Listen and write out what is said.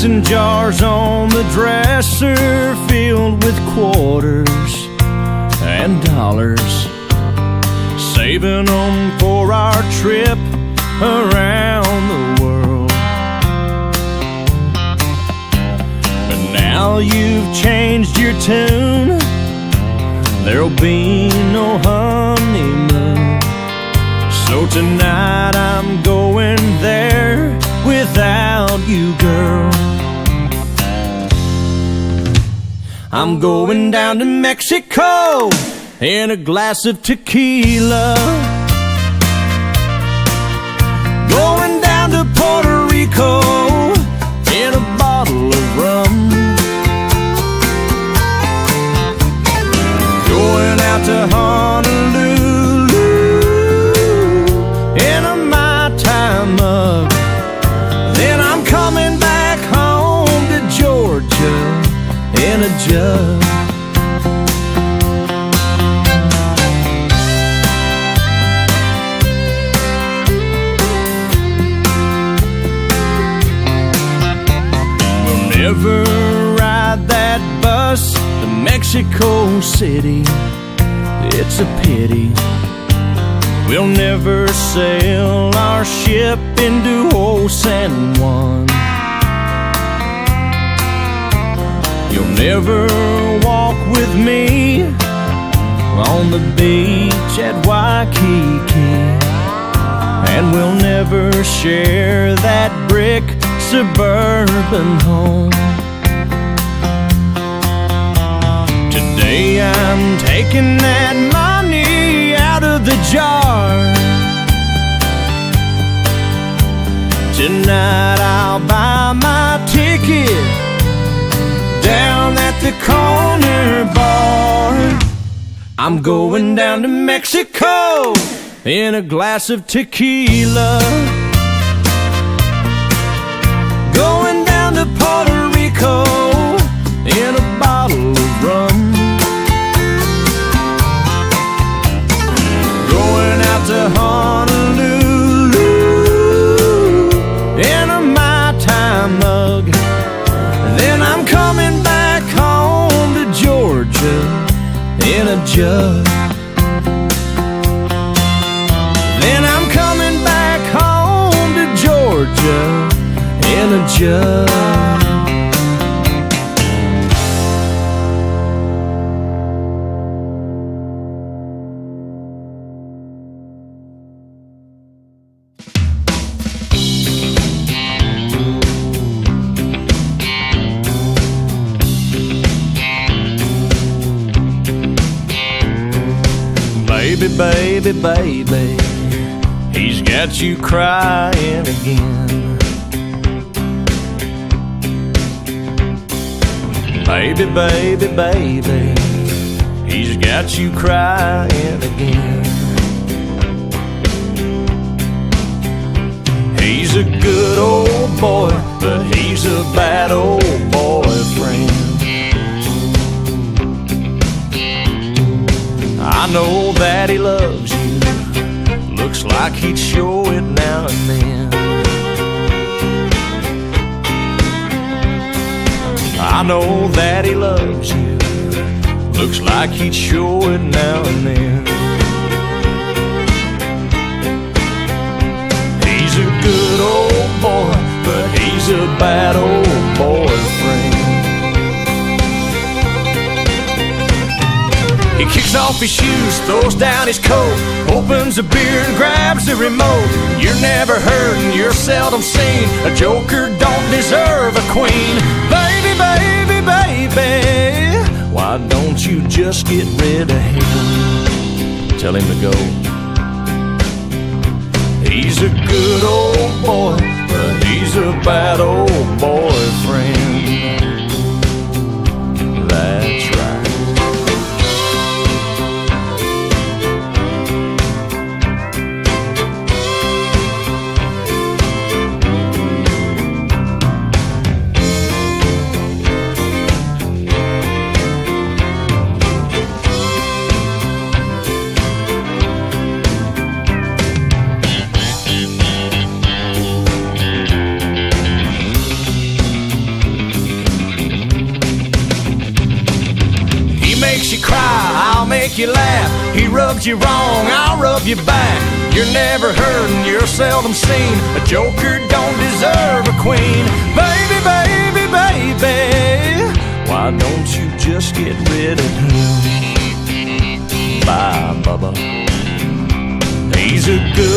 mason jars on the dresser filled with quarters and dollars, saving them for our trip around the world. But now you've changed your tune, there'll be no honeymoon. So tonight I'm going there without you, girl. I'm going down to Mexico in a glass of tequila. Going down to Puerto Rico We'll never ride that bus to Mexico City. It's a pity. We'll never sail our ship into old San Juan. You'll never walk with me on the beach at Waikiki. And we'll never share that brick suburban home. Today I'm taking that money out of the jar. Tonight I'll buy my ticket the corner bar. I'm going down to Mexico in a glass of tequila. Going down to Puerto Rico jug. Then I'm coming back home to Georgia in a jug. Baby, baby, baby, he's got you crying again. Baby, baby, baby, he's got you crying again. He's a good old boy, but he's a bad old boyfriend. I know loves you. Looks like he'd show it now and then. I know that he loves you. Looks like he'd show it now and then. He's a good old boy, but he's a bad old boyfriend. Kicks off his shoes, throws down his coat, opens a beer and grabs the remote. You're never heard and you're seldom seen. A joker don't deserve a queen. Baby, baby, baby, why don't you just get rid of him? Tell him to go. He's a good old boy, but he's a bad old boyfriend. You cry, I'll make you laugh. He rubs you wrong, I'll rub you back. You're never heard you're seldom seen. A joker don't deserve a queen. Baby, baby, baby, why don't you just get rid of him? Bye, Bubba. He's a good